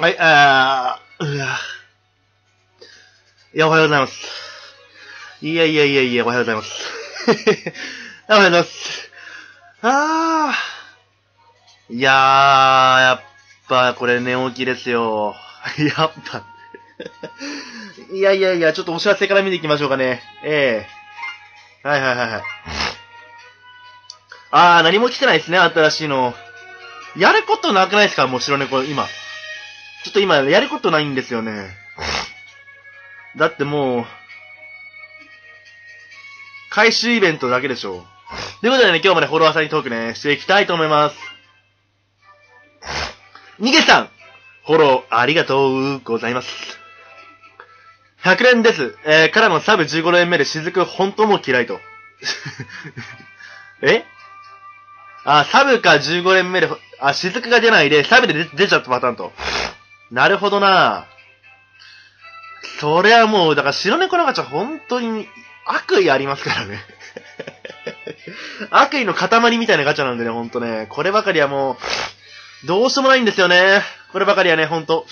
はい、あー、うわ。いや、おはようございます。いやいやいやいや、おはようございます。おはようございます。あー。いやー、やっぱ、これ寝起きですよ。やっぱ。いやいやいや、ちょっとお知らせから見ていきましょうかね。ええはいはいはいはい。あー、何も来てないですね、新しいの。やることなくないですかもう白猫、今。ちょっと今、やることないんですよね。だってもう、回収イベントだけでしょ。ということでね、今日もね、フォロワーさんにトークね、していきたいと思います。にげさんフォローありがとうございます。100連です。えー、からのサブ15連目で雫本当も嫌いと。え？あ、サブか15連目で、あ、雫が出ないで、サブで出ちゃったパターンと。なるほどなそりゃもう、だから白猫のガチャ本当に悪意ありますからね。悪意の塊みたいなガチャなんでね、ほんとね。こればかりはもう、どうしようもないんですよね。こればかりはね、ほんと。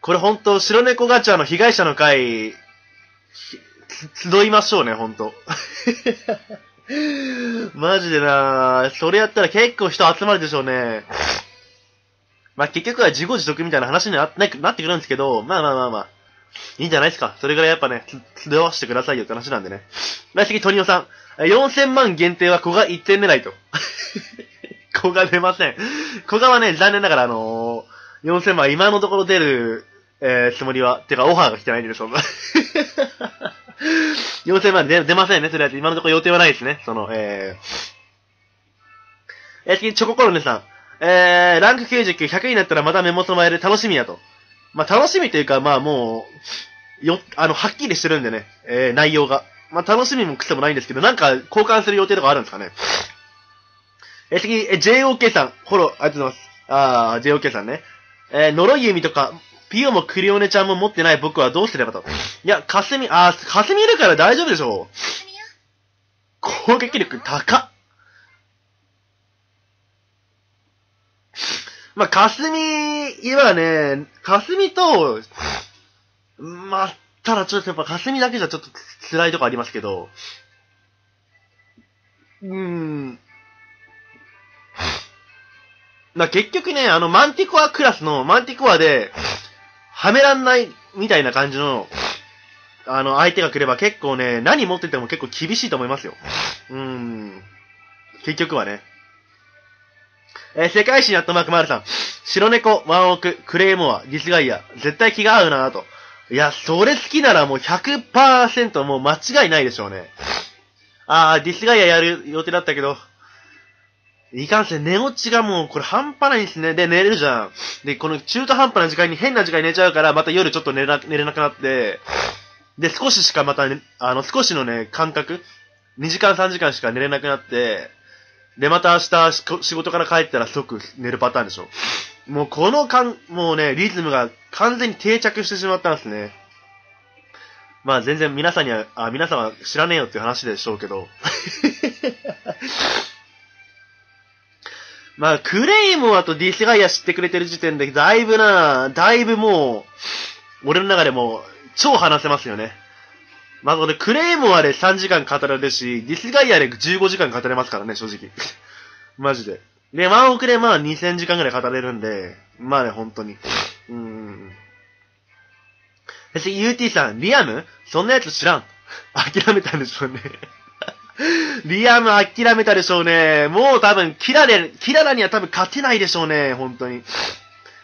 これほんと、白猫ガチャの被害者の会、集いましょうね、ほんと。マジでなそれやったら結構人集まるでしょうね。まあ、結局は自業自得みたいな話になななってくるんですけど、まあまあまあまあ。いいんじゃないですか。それぐらいやっぱね、つ集わしてくださいよって話なんでね。来次、トニオさん。4000万限定は小が1点狙いと。小が出ません。小がはね、残念ながらあのー、4000万今のところ出る、えー、つもりは、てかオファーが来てないんでしょうか。4000 万出出ませんね、とりあえず。今のところ予定はないですね。その、えー、えー、次、チョココロネさん。えー、ランク99、100になったらまた目元もえる楽しみやと。まあ、楽しみというか、まあ、もう、よ、あの、はっきりしてるんでね、えー、内容が。まあ、楽しみもくせもないんですけど、なんか、交換する予定とかあるんですかね。えー、次、えー、JOK さん、フォロー、ありがとうございます。あー、JOK さんね。えー、呪い弓とか、ピオもクリオネちゃんも持ってない僕はどうすればと。いや、かすみ、あー、かすみいるから大丈夫でしょう。攻撃力高っ。まあ、かすみはね、かすみと、まあ、ただちょっとやっぱかすみだけじゃちょっと辛いとこありますけど、うーん。まあ、結局ね、あの、マンティコアクラスの、マンティコアで、はめらんないみたいな感じの、あの、相手が来れば結構ね、何持ってても結構厳しいと思いますよ。うーん。結局はね。えー世界史にやっとマークマールさん。白猫、ワンオク、クレイモア、ディスガイア。絶対気が合うなと。いや、それ好きならもう100%もう間違いないでしょうね。あー、ディスガイアやる予定だったけど。いかんせん、寝落ちがもう、これ半端ないですね。で、寝れるじゃん。で、この中途半端な時間に変な時間に寝ちゃうから、また夜ちょっと寝れな寝れなくなって、で、少ししかまたね、あの、少しのね、間隔 ?2 時間3時間しか寝れなくなって、で、また明日仕事から帰ったら即寝るパターンでしょ。もうこのかん、もうね、リズムが完全に定着してしまったんですね。まあ全然皆さんには、あ、皆さんは知らねえよっていう話でしょうけど。まあ、クレイモアとディスガイア知ってくれてる時点で、だいぶな、だいぶもう、俺の中でも、超話せますよね。まあ、これ、クレイモアで3時間語れるし、ディスガイアで15時間語れますからね、正直。マジで。で、ワンオクでまあ2000時間ぐらい語れるんで、まあね、本当に。うーん。そして UT さん、リアム？そんなやつ知らん。諦めたんでしょうね。リアム諦めたでしょうね。もう多分、キラで、キララには多分勝てないでしょうね、本当に。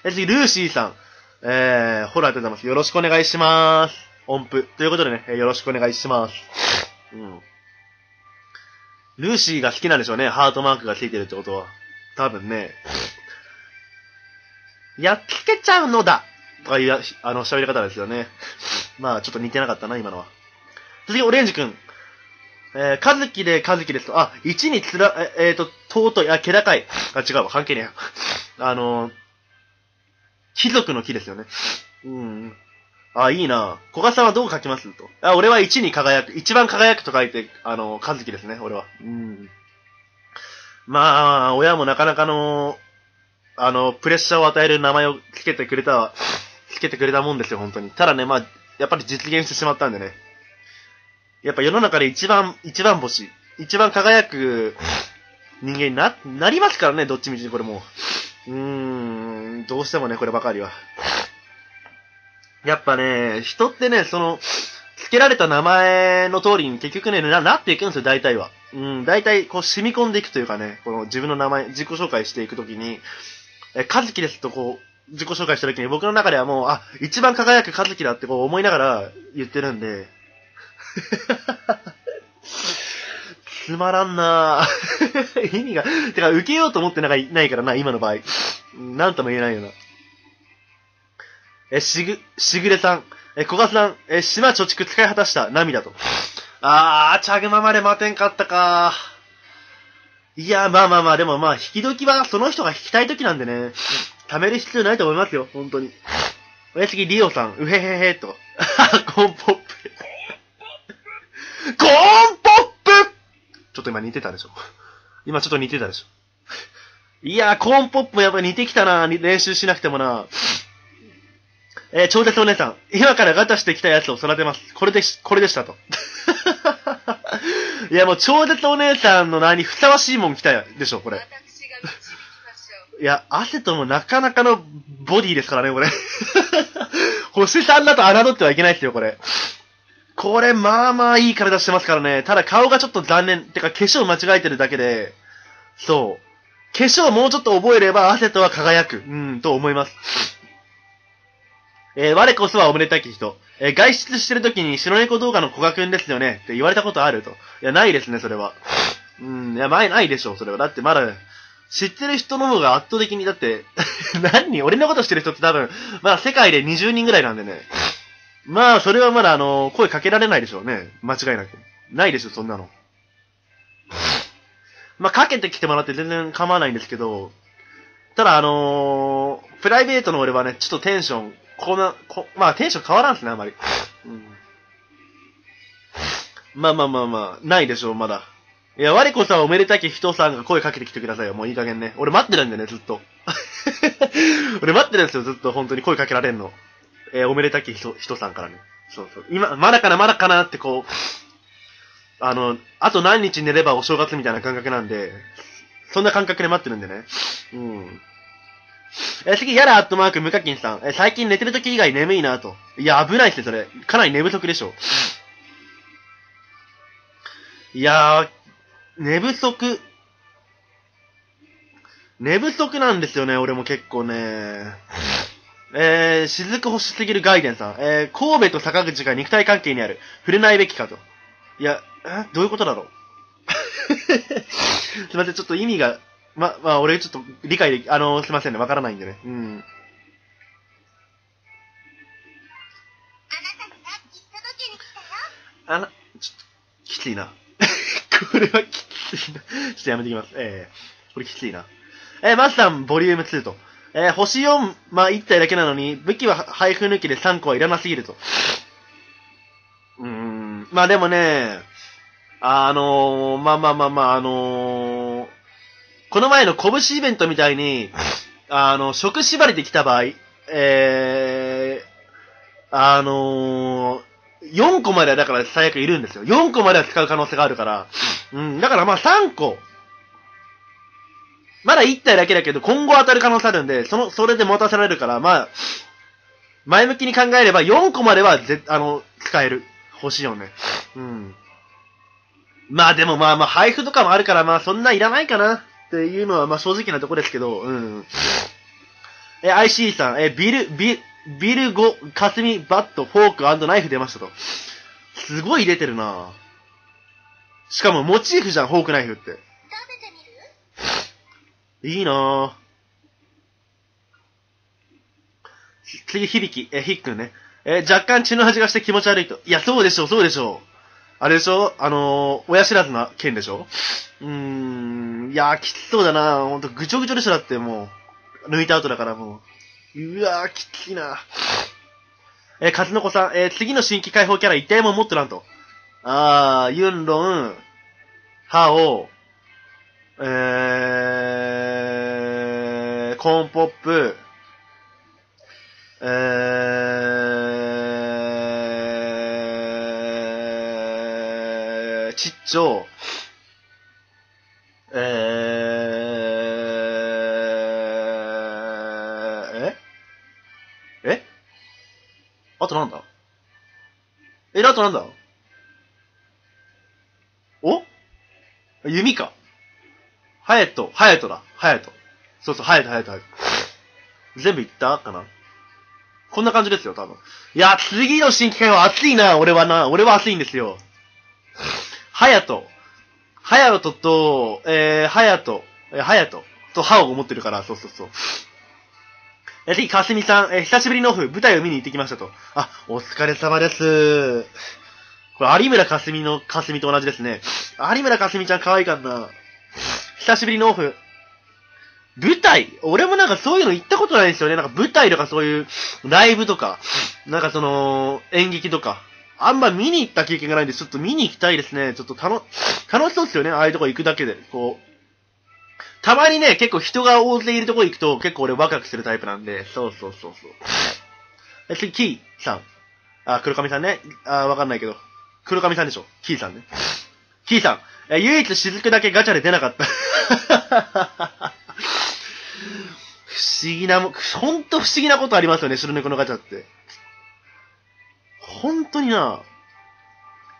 え次、ルーシーさん。えー、ホラーありがとうございます。よろしくお願いします。音符。ということでね、よろしくお願いします。うん。ルーシーが好きなんでしょうね、ハートマークがついてるってことは。多分ね。やっつけちゃうのだとかいう、あの、喋り方ですよね。まあ、ちょっと似てなかったな、今のは。次、オレンジくん。えー、かずきでかずきですと、あ、1につら、え、えーと、尊い、あ、気高い。あ、違うわ、関係ねえ。あのー、貴族の木ですよね。うん。あ、いいな小賀さんはどう書きます？と。あ、俺は1に輝く。一番輝くと書いて、あの、かずきですね、俺は。うん。まあ、親もなかなかの、あの、プレッシャーを与える名前をつけてくれた、つけてくれたもんですよ、本当に。ただね、まあ、やっぱり実現してしまったんでね。やっぱ世の中で一番、一番星、一番輝く人間にな、なりますからね、どっちみちこれもう。うーん、どうしてもね、こればかりは。やっぱね、人ってね、その、付けられた名前の通りに結局ね、な、なっていくんですよ、大体は。うん、大体、こう、染み込んでいくというかね、この自分の名前、自己紹介していくときに、え、かずきですとこう、自己紹介したときに僕の中ではもう、あ、一番輝くかずきだってこう思いながら言ってるんで、つまらんな。意味が、てか、受けようと思ってないないからな、今の場合。なんとも言えないよな。え、しぐ、しぐれさん。え、小賀さん。え、島貯蓄使い果たした涙と。あー、チャグマまで待てんかったかいや、まあまあまあ、でもまあ、引き時はその人が引きたい時なんでね、貯める必要ないと思いますよ、本当に。お次、リオさん、うへへへと。コーンポップ。コーンポップちょっと今似てたでしょ。今ちょっと似てたでしょ。いやー、コーンポップもやっぱり似てきたな練習しなくてもなえー、超絶お姉さん。今からガタしてきたやつを育てます。これでし、これでしたと。いや、もう超絶お姉さんの名にふさわしいもん来たでしょ、これ。いや、汗ともなかなかのボディですからね、これ。星さんだと侮ってはいけないですよ、これ。これ、まあまあいい体してますからね。ただ顔がちょっと残念。てか、化粧間違えてるだけで、そう。化粧もうちょっと覚えれば汗とは輝く。うん、と思います。えー、我こそはおめでたき人。えー、外出してる時に白猫動画の小賀くんですよねって言われたことあると。いや、ないですね、それは。うん、いや、前ないでしょ、それは。だってまだ、知ってる人の方が圧倒的に、だって、何俺のことしてる人って多分、まだ世界で20人ぐらいなんでね。まあ、それはまだあの、声かけられないでしょうね。間違いなく。ないでしょ、そんなの。まあ、かけてきてもらって全然構わないんですけど、ただあのー、プライベートの俺はね、ちょっとテンションこんな、こ、まあテンション変わらんすね、あまり。うん。まあまあまあまあ、ないでしょう、まだ。いや、我こそはおめでたき人さんが声かけてきてくださいよ。もういい加減ね。俺待ってるんでね、ずっと。俺待ってるんですよ、ずっと本当に声かけられんの。えー、おめでたき人、人さんからね。そうそう。今、まだかな、まだかなってこう、あの、あと何日寝ればお正月みたいな感覚なんで、そんな感覚で待ってるんでね。うん。え次、やらアットマーク、無課金さん。え最近寝てる時以外眠いなと。いや、危ないっすね、それ。かなり寝不足でしょ。いやー、寝不足。寝不足なんですよね、俺も結構ね。えー、雫欲しすぎるガイデンさん。えー、神戸と坂口が肉体関係にある。触れないべきかと。いや、えどういうことだろう すいません、ちょっと意味がま、まあ、俺ちょっと理解でき、あの、すいませんね、わからないんでね。うん。あな、ちょっと、きついな。これはきついな。ちょっとやめてきます。ええー、これきついな。えー、マスタン、ボリューム2と。えー、星4、まあ、1体だけなのに、武器は配布抜きで3個はいらなすぎると。うーん、まあでもね、あのー、まあまあまあまあ、あのー、この前の拳イベントみたいに、あの、食縛りで来た場合、えー、あのー、4個まではだから最悪いるんですよ。4個までは使う可能性があるから。うん、だからまあ3個。まだ1体だけだけど、今後当たる可能性あるんで、その、それで持たせられるから、まあ、前向きに考えれば4個まではぜ、あの、使える。欲しいよね。うん。まあでもまあまあ、配布とかもあるから、まあそんないらないかな。っていうのは、まあ正直なとこですけど、うん。え、IC さん、え、ビル、ビル、ビルゴ、かすみ、バット、フォークナイフ出ましたと。すごい出てるなしかもモチーフじゃん、フォークナイフって。食べてみるいいな次、響き、え、ひっくんね。え、若干血の味がして気持ち悪いと。いや、そうでしょう、そうでしょう。あれでしょ？あのー、親知らずな剣でしょ？うーん、いやー、きつそうだなほんと、ぐちょぐちょでしょだってもう。抜いた後だからもう。うわー、きついなえー、かずのこさん、えー、次の新規解放キャラ一体も持ってらんと。あー、ユンロン、ハオ、ええー、コーンポップ、えー、ちっちょ、あとなんだ？え、あとなんだ？お？弓か。ハヤト、ハヤトだ。ハヤト。そうそう、ハヤト、ハヤト、ハヤト。全部いったかな？こんな感じですよ、多分。いや、次の新機械は熱いな、俺はな。俺は熱いんですよ。ハヤト。ハヤトと、えー、ハヤト、えー、ハヤトとハオを持ってるから、そうそうそう。え、次、かすみさん、え、久しぶりのオフ、舞台を見に行ってきましたと。あ、お疲れ様です。これ、有村かすみのかすみと同じですね。有村かすみちゃん可愛いかんな。久しぶりのオフ。舞台俺もなんかそういうの行ったことないんですよね。なんか舞台とかそういうライブとか、なんかその演劇とか。あんま見に行った経験がないんで、ちょっと見に行きたいですね。ちょっと楽、楽しそうですよね。ああいうとこ行くだけで。こう。たまにね、結構人が大勢いるとこ行くと結構俺ワクワクするタイプなんで。そうそうそうそう。え、次、キーさん。あ、黒髪さんね。あ、わかんないけど。黒髪さんでしょ？キーさんね。キーさん。え、唯一雫だけガチャで出なかった。不思議なも、ほんと不思議なことありますよね、白猫のガチャって。本当にな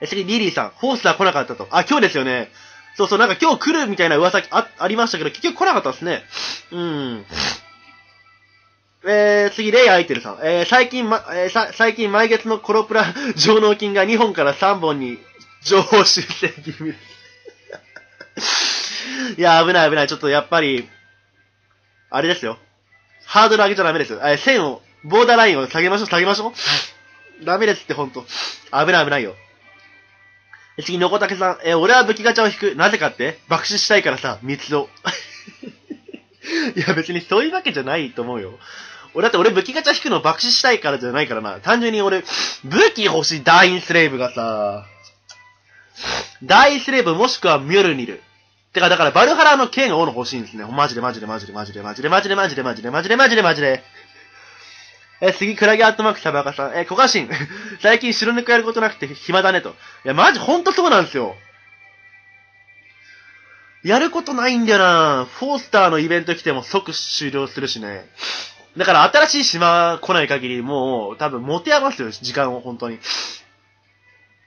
え、次、リリーさん、ホースター来なかったと。あ、今日ですよね。そうそう、なんか今日来るみたいな噂あ、ありましたけど、結局来なかったですね。うん。えー、次、レイアイテルさん。えー、最近、ま、えー、さ、最近、毎月のコロプラ上納金が2本から3本に情報修正気味です。いや、危ない危ない。ちょっとやっぱり、あれですよ。ハードル上げちゃダメですよ。え、線を、ボーダーラインを下げましょう、下げましょう。ダメですってほんと。危ない危ないよ。次、のこたけさん。え、俺は武器ガチャを引く。なぜかって爆死したいからさ、三つを。いや、別にそういうわけじゃないと思うよ。俺だって俺武器ガチャ引くの爆死したいからじゃないからな。単純に俺、武器欲しいダインスレイブがさ、ダインスレイブもしくはミョルニル。てか、だから、バルハラの剣をの欲しいんですね。マジでマジでマジでマジでマジでマジでマジでマジでマジでマジでマジで。え、次、クラゲアットマークサバカさん。え、コカシン。最近白猫やることなくて暇だねと。いや、マジほんとそうなんですよ。やることないんだよなフォースターのイベント来ても即終了するしね。だから新しい島来ない限りもう多分持て余すよ、時間を本当に。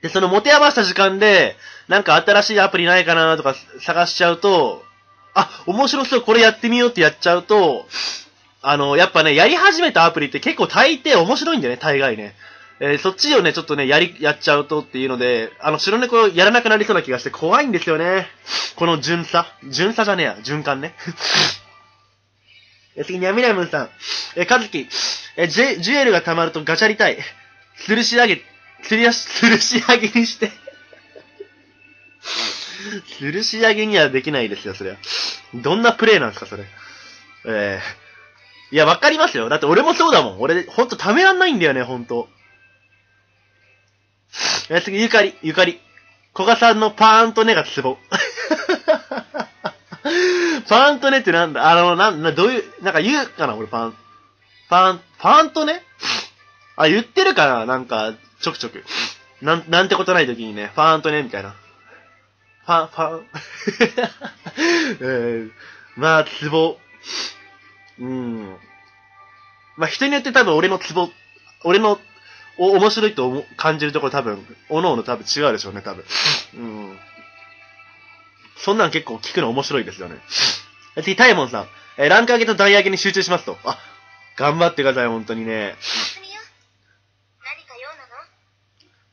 で、その持て余した時間で、なんか新しいアプリないかなとか探しちゃうと、あ、面白そう、これやってみようってやっちゃうと、あの、やっぱね、やり始めたアプリって結構大抵面白いんだよね、大概ね。えー、そっちをね、ちょっとね、やり、やっちゃうとっていうので、あの、白猫やらなくなりそうな気がして怖いんですよね。この順差。順差じゃねえや、循環ね。え、次に、アミラムンさん。え、カズキ。え、ジェ、ジュエルが溜まるとガチャりたい。吊るし上げ、吊りし、吊るし上げにして 吊るし上げにはできないですよ、それは。どんなプレイなんですか、それ。ええー、いや、わかりますよ。だって俺もそうだもん。俺、ほんと貯めらんないんだよね、ほんと。え、次、ゆかり、ゆかり。古賀さんのパーンとねがツボ。パーンとねってなんだ？あの、なん、な、どういう、なんか言うかな、俺パン。パン、パンとね？あ、言ってるかななんか、ちょくちょく。なん、なんてことない時にね、ファーンとね、みたいな。ファン、ファン。えー、まあ、ツボ。うん。まあ、人によって多分俺のツボ、俺の、お、面白いと感じるところ多分、おのおの多分違うでしょうね、多分。うん。そんなん結構聞くの面白いですよね。次、タイモンさん。えランク上げと台上げに集中しますと。あ、頑張ってください、本当にね。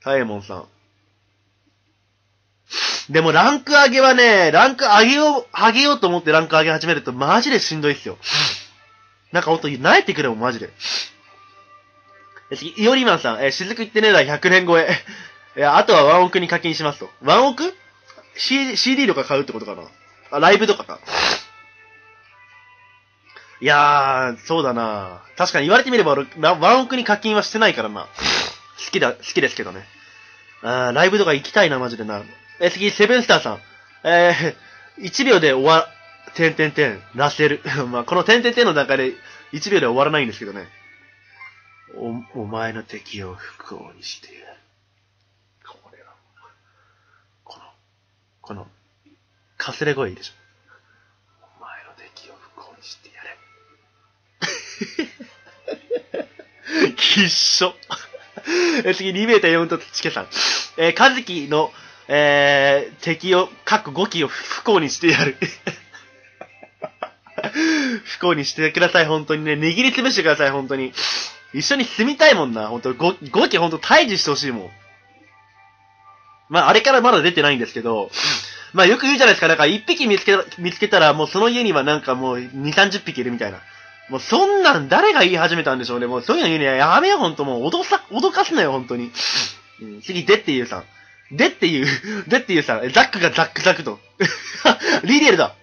タエモンさん。でもランク上げはね、ランク上げよう、上げようと思ってランク上げ始めるとマジでしんどいっすよ。なんかほんと、慣れてくれもマジで。え、次、イオリマンさん、え、雫言ってねえだ、100年超え。え、あとはワンオクに課金しますと。ワンオク ?C、CD とか買うってことかなあ、ライブとかか。いやー、そうだな確かに言われてみれば、ワンオクに課金はしてないからな。好きだ、好きですけどね。あーライブとか行きたいな、マジでな。え、次、セブンスターさん。えー、1秒で終わ、てんてんてん、ラセル。まあ、このてんてんてんの段階で1秒で終わらないんですけどね。お、お前の敵を不幸にしてやる。これは、この、この、かすれ声いいでしょ。お前の敵を不幸にしてやれ。きっしょ。次、2メーター4とチケさん。えー、カズキの、えー、敵を、各5機を不幸にしてやる。不幸にしてください、本当にね。握りつぶしてください、本当に。一緒に住みたいもんな、本当 5, 5機本当退治してほしいもん。まあ、あれからまだ出てないんですけど、まあよく言うじゃないですか、なんか1匹見つけ、見つけたらもうその家にはなんかもう2、30匹いるみたいな。もうそんなん誰が言い始めたんでしょうね。もうそういうの言うにはやめよ、ほんともう。脅さ、脅かすなよ、本当に。うん、次、でっていうさん。でっていう、でっていうさん。ザックがザックザクと。リリエルだ。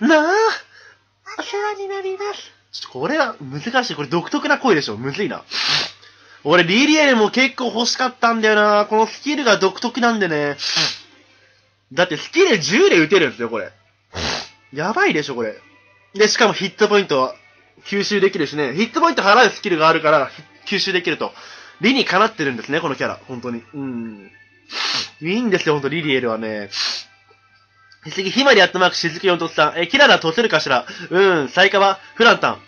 なあ、お世話になります。ちょっとこれは難しい。これ独特な声でしょ。むずいな。俺、リリエルも結構欲しかったんだよな。このスキルが独特なんでね。だってスキル10で撃てるんですよ、これ。やばいでしょ、これ。で、しかもヒットポイントは吸収できるしね。ヒットポイント払うスキルがあるから、吸収できると。理にかなってるんですね、このキャラ。本当に。うん。いいんですよ、ほんと、リリエルはね。次、ひまりアットマーク、しずき4とさん。え、キララとせるかしら？うん、サイカバ、フランタン。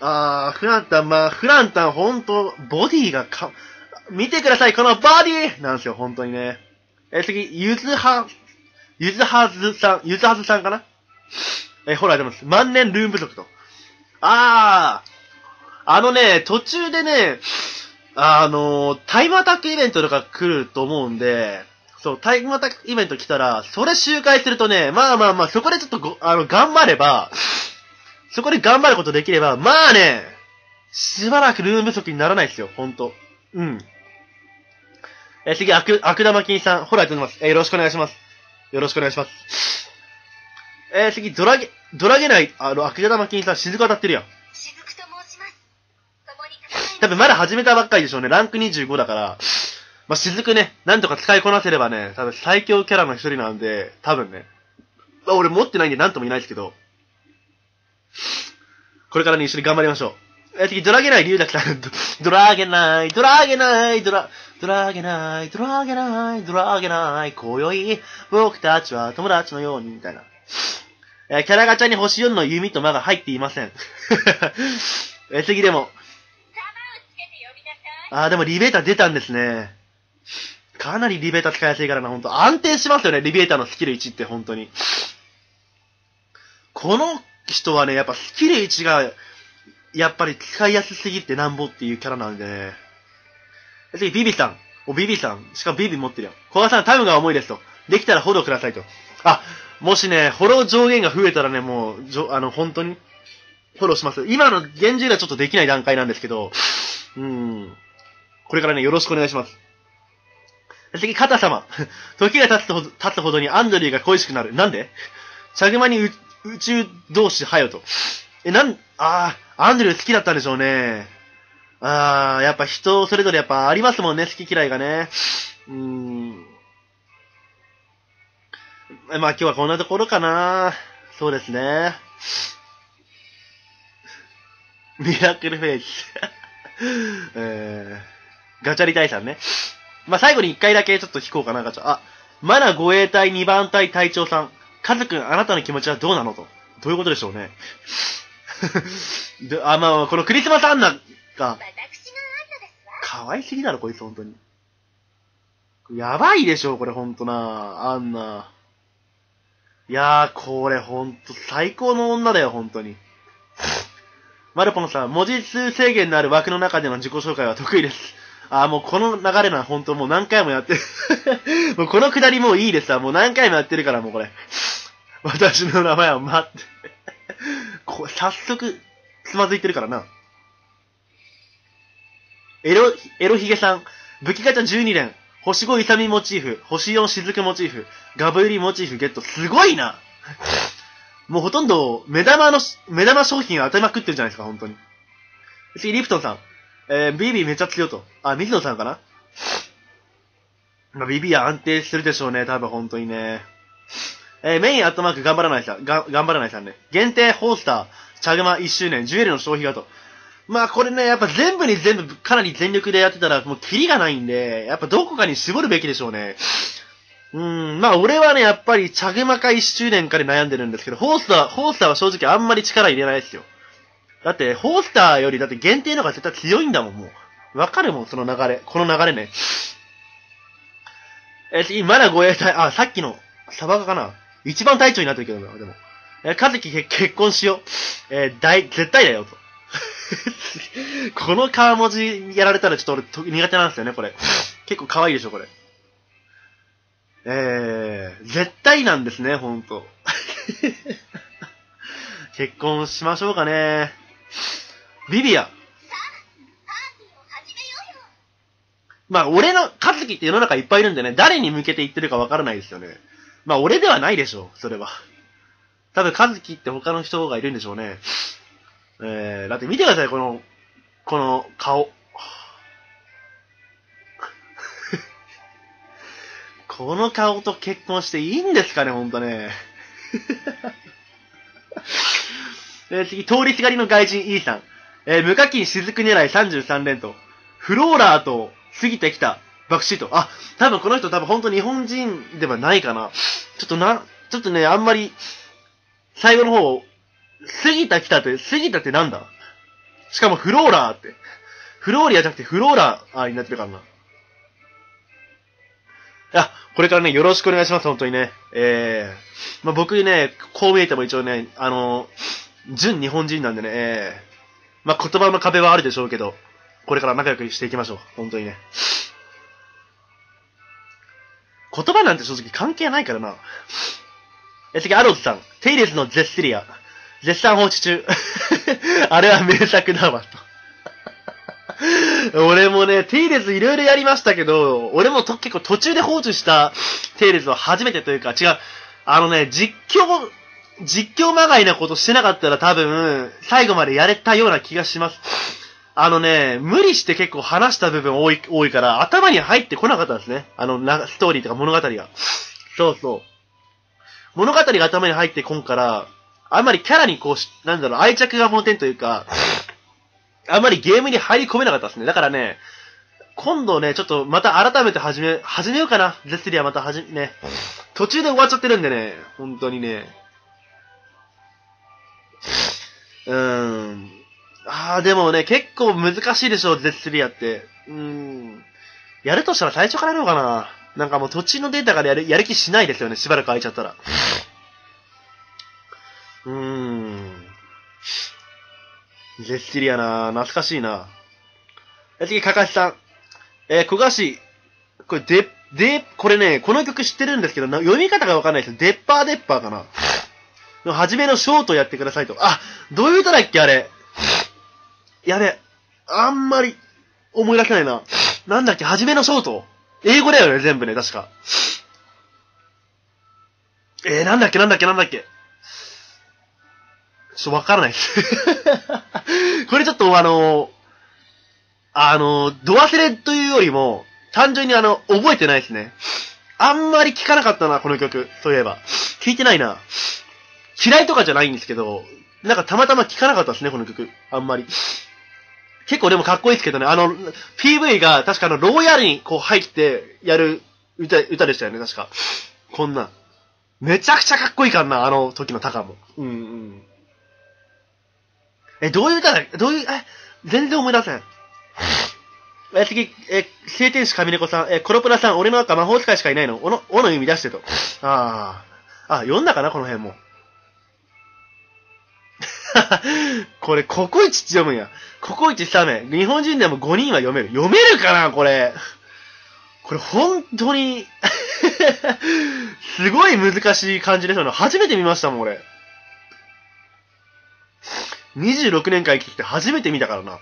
あー、フランタン、まあ、フランタン、ほんと、ボディがか、見てください、このボディなんですよ、ほんとにね。え、次、ゆずは、ゆずはずさん、ゆずはずさんかな？え、ほら、でも、万年ルーム不足と。あー、あのね、途中でね、あのタイムアタックイベントとか来ると思うんで、そう、タイムアタックイベント来たら、それ周回するとね、まあまあまあ、そこでちょっとご、あの、頑張れば、そこで頑張ることできれば、まあね、しばらくルーム不足にならないですよ、ほんと。うん。え、次、悪、悪玉金さん、ホラーやってます。えよろしくお願いします。よろしくお願いします。えー、次、ドラゲ、ドラゲない、あの、悪玉金さん、雫当たってるやん。雫と申します。共に多分まだ始めたばっかりでしょうね。ランク25だから、まあ、雫ね、なんとか使いこなせればね、多分最強キャラの一人なんで、多分ね。まあ、俺持ってないんでなんとも言えないですけど、これからね、一緒に頑張りましょう。え、次、ドラゲナイ、リュウダキさん、ドラゲナイ、ドラゲナイ、ドラ、ドラゲナイ、ドラゲナイ、ドラゲナイ、今宵、僕たちは友達のように、みたいな。えキャラガチャに星4の弓と間が入っていません。え、次でも。あー、でもリベーター出たんですね。かなりリベーター使いやすいからな、ほんと。安定しますよね、リベーターのスキル1って本当に。この人はね、やっぱスキル1が、やっぱり使いやすすぎてなんぼっていうキャラなんでね。次、ビビさん。お、ビビさん。しかもビビ持ってるよ。小川さん、タイムが重いですと。できたらフォローくださいと。あ、もしね、フォロー上限が増えたらね、もう、じょ、あの、本当に、フォローします。今の現状ではちょっとできない段階なんですけど、うん。これからね、よろしくお願いします。次、肩様。時が経つほど、経つほどにアンドリーが恋しくなる。なんで？チャグマに宇宙同士はよと。え、なん、ああ、アンドリー好きだったんでしょうね。ああ、やっぱ人それぞれやっぱありますもんね、好き嫌いがね。うーん。まあ今日はこんなところかな。そうですね。ミラクルフェイス。えー、ガチャリ大さんね。まあ、最後に一回だけちょっと引こうかな、ガチャ。あ、マナ護衛隊2番隊隊長さん。カズくん、あなたの気持ちはどうなのと。どういうことでしょうね。であ、まあ、このクリスマスアンナが、可愛すぎだろ、こいつ、本当に。やばいでしょ、これ、ほんとな。アンナ。いやー、これ、ほんと、最高の女だよ、ほんとに。マルポンさん、文字数制限のある枠の中での自己紹介は得意です。ああ、もうこの流れな、ほんともう何回もやってる もうこのくだりもういいですわ。もう何回もやってるから、もうこれ。私の名前は待って こ早速、つまずいてるからな。エロ、エロヒゲさん、武器ガチャ12連、星5勇モチーフ、星4雫モチーフ、ガブ入りモチーフゲット。すごいなもうほとんど、目玉の、目玉商品当たりまくってるじゃないですか、本当に。次、リプトンさん。えー、ビビめっちゃ強いと。あ、水野さんかな？まあ、ビビア安定するでしょうね、多分本当にね。えー、メインアットマーク頑張らないさん、が、頑張らないさんね。限定ホースター、チャグマ1周年、ジュエルの消費がと。まあこれね、やっぱ全部に全部かなり全力でやってたらもうキリがないんで、やっぱどこかに絞るべきでしょうね。うーん、まあ俺はね、やっぱりチャグマか1周年かで悩んでるんですけど、ホースター、ホースターは正直あんまり力入れないですよ。だって、ホースターよりだって限定の方が絶対強いんだもん、もう。わかるもん、その流れ。この流れね。え、次、まだ護衛隊、あ、さっきの、サバカかな一番隊長になってるけどな、でも。え、かずき結婚しよう。えー、大、絶対だよ、と。この川文字やられたらちょっと俺苦手なんですよね、これ。結構可愛いでしょ、これ。えー、絶対なんですね、ほんと。結婚しましょうかね。ビビア。まあ、俺の、カズキって世の中いっぱいいるんでね、誰に向けて言ってるかわからないですよね。まあ、俺ではないでしょう、それは。多分、カズキって他の人がいるんでしょうね。えー、だって見てください、この、この顔。この顔と結婚していいんですかね、ほんとね。えー、次、通りすがりの外人 E さん。えー、無課金雫狙い33連と、フローラーと過ぎてきた爆死と。あ、多分この人多分本当日本人ではないかな。ちょっとな、ちょっとね、あんまり、最後の方、過ぎた来たって、過ぎたってなんだ？しかもフローラーって。フローリアじゃなくてフローラーになってるからな。あ、これからね、よろしくお願いします、本当にね。ええー、まあ、僕ね、こう見えても一応ね、あの、純日本人なんでね、ええー、まあ、言葉の壁はあるでしょうけど、これから仲良くしていきましょう。本当にね。言葉なんて正直関係ないからな。え、次、アロスさん。テイレスのゼステリア。絶賛放置中。あれは名作だわ、と。俺もね、テイレスいろいろやりましたけど、俺もと結構途中で放置したテイレスは初めてというか、違う。あのね、実況、実況まがいなことしてなかったら多分、最後までやれたような気がします。あのね、無理して結構話した部分多い、多いから、頭に入ってこなかったんですね。あの、な、ストーリーとか物語が。そうそう。物語が頭に入ってこんから、あんまりキャラにこうし、なんだろう、愛着が持てんというか、あんまりゲームに入り込めなかったですね。だからね、今度ね、ちょっとまた改めて始め、始めようかな。ゼスリアまた始め、ね。途中で終わっちゃってるんでね、本当にね。うーん。ああ、でもね、結構難しいでしょ、ゼスリアって。うーん。やるとしたら最初からやろうかな。なんかもう土地のデータからやる、やる気しないですよね、しばらく空いちゃったら。うーん。ゼスリアな懐かしいな次、かかしさん。えー、小菓子。これ、で、で、これね、この曲知ってるんですけど、読み方がわかんないですデッパーデッパーかな。の、初めのショートやってくださいと。あ、どういう歌だっけあれ。やべ。あんまり、思い出せないな。なんだっけ初めのショート英語だよね、全部ね、確か。えー、なんだっけなんだっけなんだっけちょっとわからないです。これちょっとあのあのド忘れというよりも、単純にあの、覚えてないですね。あんまり聞かなかったな、この曲。そういえば。聞いてないな。嫌いとかじゃないんですけど、なんかたまたま聞かなかったですね、この曲。あんまり。結構でもかっこいいですけどね、あの、PV が確かあの、ローヤルにこう入ってやる歌、歌でしたよね、確か。こんな。めちゃくちゃかっこいいからな、あの時のタカも。うんうん。え、どういう歌だ？どういう、え、全然思い出せん。え、次、え、聖天使神猫さん、え、コロプラさん、俺の中魔法使いしかいないの？おの、おの意味出してと。ああ。あ、読んだかなこの辺も。これ、ココイチって読むんや。ココイチスタ日本人でも5人は読める。読めるかなこれ。これ、本当に すごい難しい感じですよね。初めて見ましたもん、俺。26年間生きてきて初めて見たからな。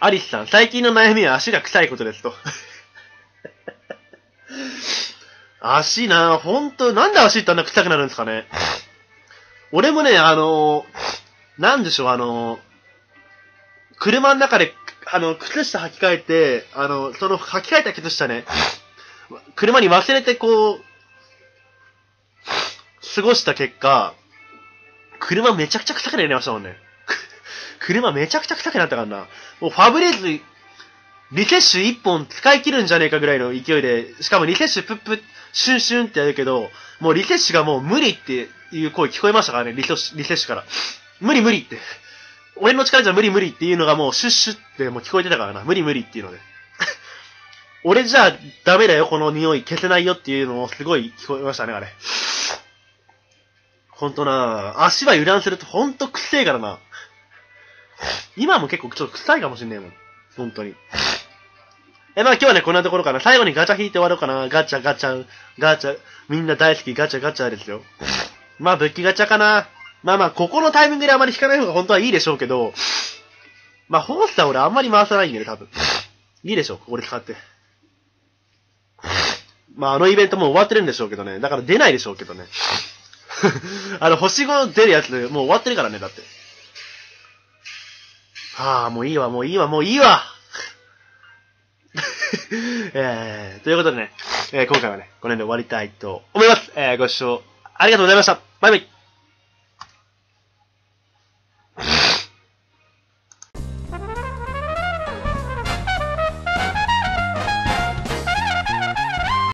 アリスさん、最近の悩みは足が臭いことですと。足な、ほんと、なんで足ってあんな臭くなるんですかね？俺もね、あのー、なんでしょう、あの、車の中であの、靴下履き替えて、あの、その履き替えた靴下ね、車に忘れてこう、過ごした結果、車めちゃくちゃ臭くなりましたもんね。車めちゃくちゃ臭くなったからな。もうファブリーズ、リセッシュ1本使い切るんじゃねえかぐらいの勢いで、しかもリセッシュプップ、シュンシュンってやるけど、もうリセッシュがもう無理っていう声聞こえましたからね、リセッシュリセッシュから。無理無理って。俺の力じゃ無理無理っていうのがもうシュッシュってもう聞こえてたからな。無理無理っていうので。俺じゃダメだよ、この匂い消せないよっていうのもすごい聞こえましたね、あれ。ほんとな足は油断するとほんとくせえからな。今も結構ちょっと臭いかもしんねえもん。ほんとに。え、まあ今日はね、こんなところかな。最後にガチャ引いて終わろうかな。ガチャガチャ、ガチャ、みんな大好きガチャガチャですよ。まあ武器ガチャかな。まあまあ、ここのタイミングであまり引かない方が本当はいいでしょうけど、まあ、ホースター俺あんまり回さないんでね、多分。いいでしょ、俺使って。まあ、あのイベントもう終わってるんでしょうけどね。だから出ないでしょうけどね。あの、星5出るやつ、もう終わってるからね、だって。はあ、もういいわ、もういいわ、もういいわ えー、ということでね、えー、今回はね、この辺で終わりたいと思います。えー、ご視聴ありがとうございました。バイバイ。